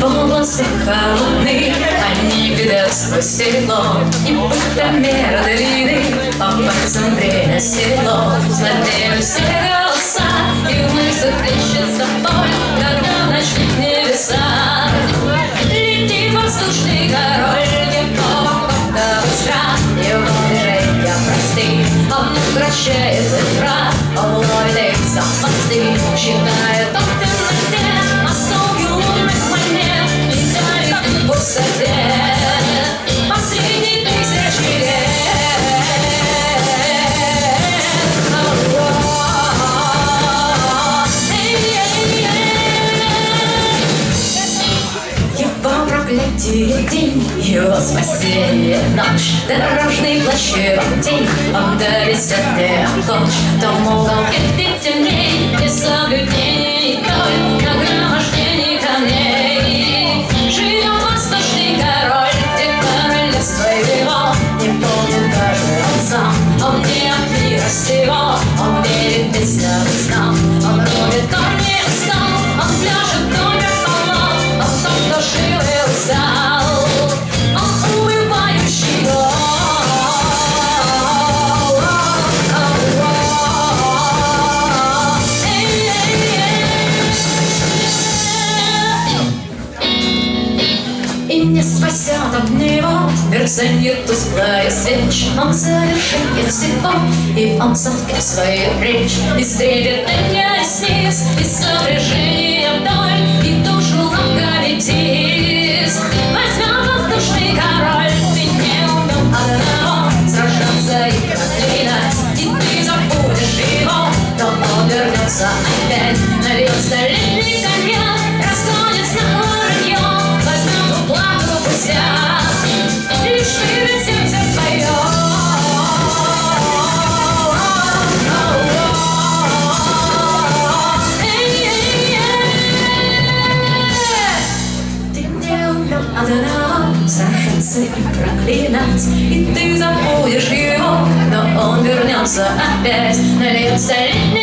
глаза холодные, они видят сквозь стекло. И будто мера длины, по пальцам время седло. Злодеют все день, его спасение ночь, Дорожный плащ его день, он дарится для ночь, Том уголке ты темней, и соблюдений толь, И спасет от него мерцанье тусклая свеч. Он завершит всего, и он соткает свою речь Истребит меня снизь, и сопряжение вдоль. И душу ломка летит. Возьмет воздушный король Ты не умел одного. Сражаться и проклинать И ты забудешь его, но он вернется опять Нальется летний умел одного сражаться и проклинать. И ты забудешь его, но он вернется опять. Нальется летний